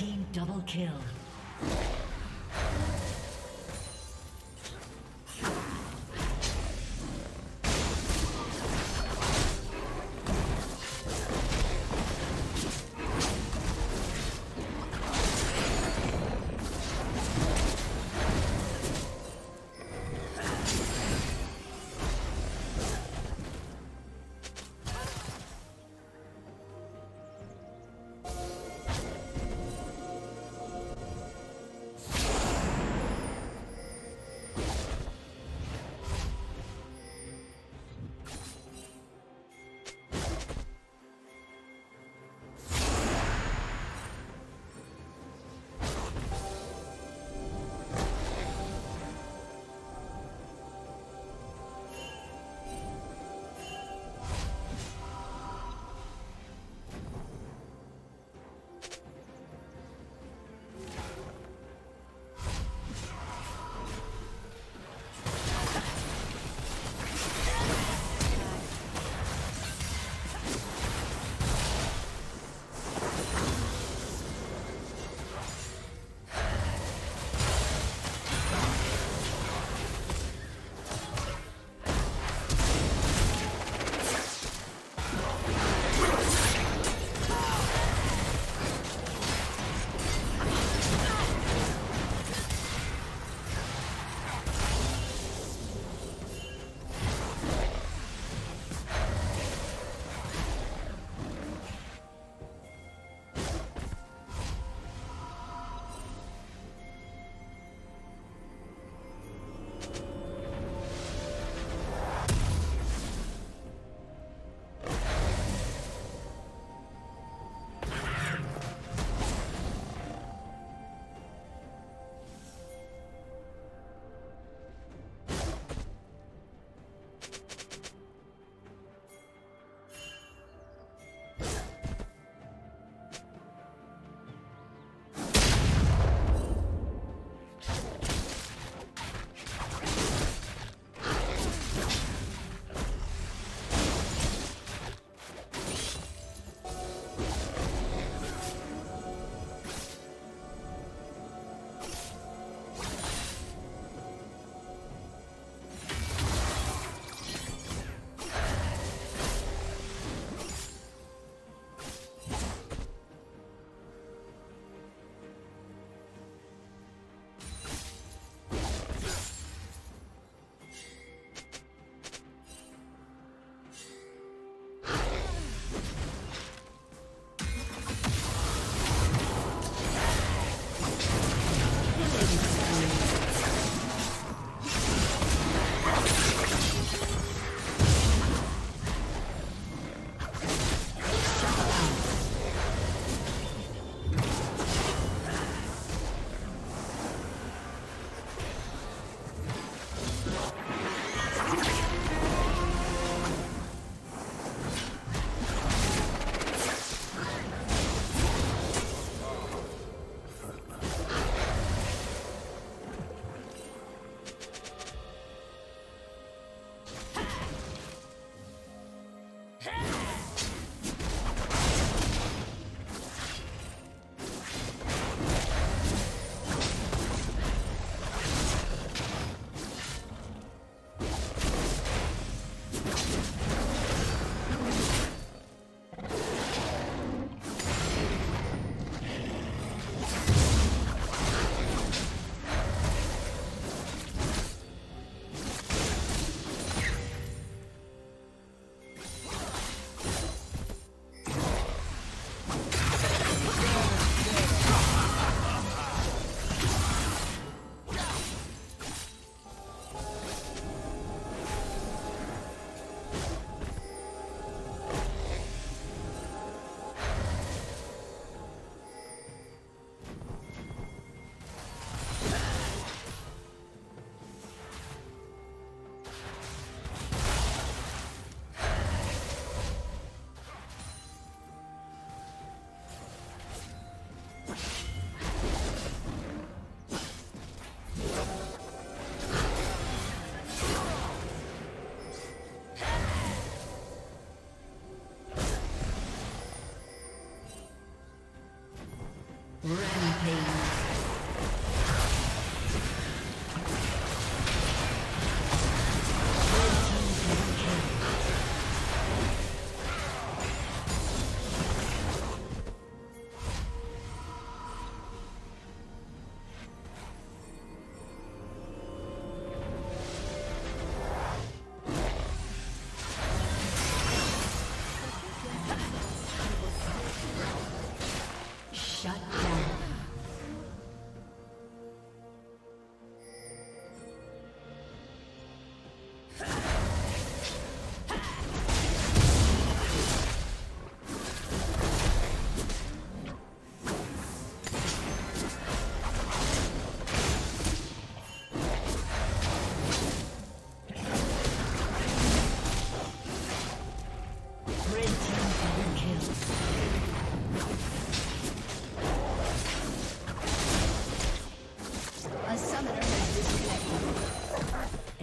team double kill.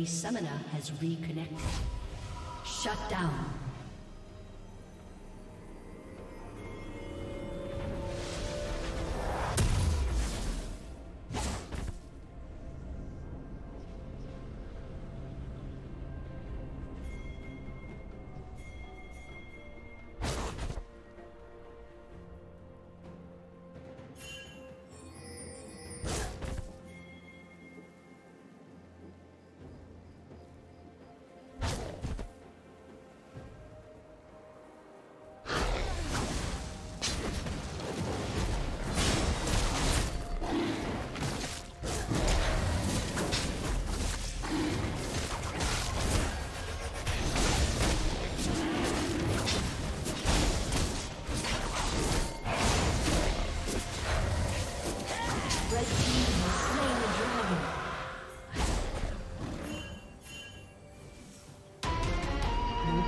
A summoner has reconnected. Shut down.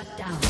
Shut down.